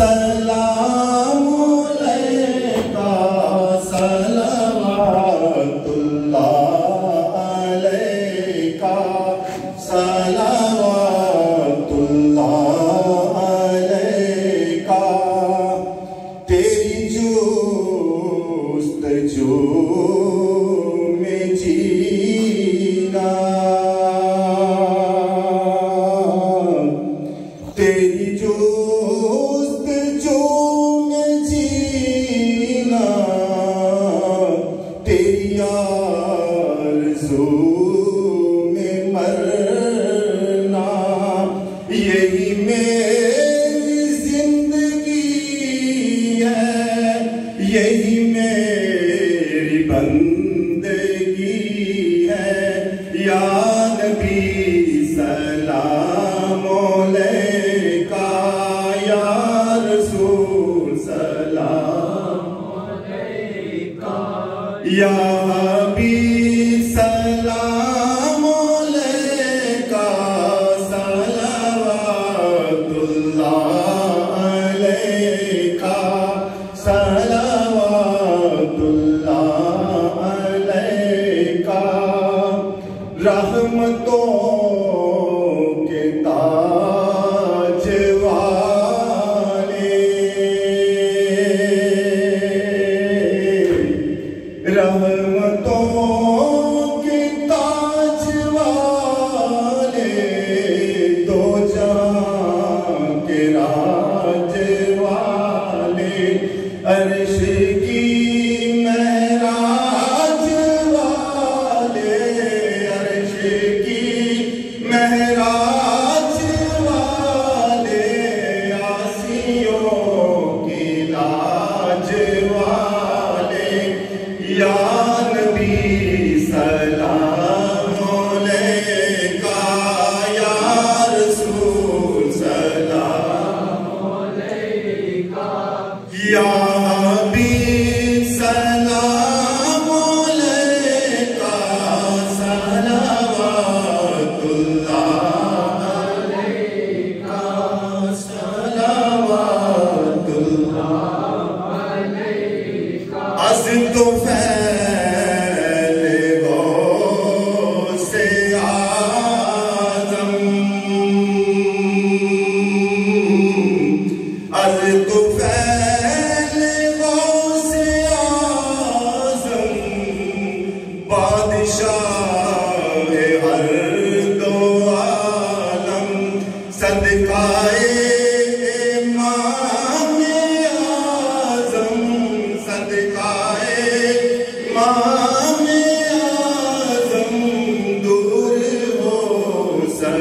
Dun やや gentlemen. wanna be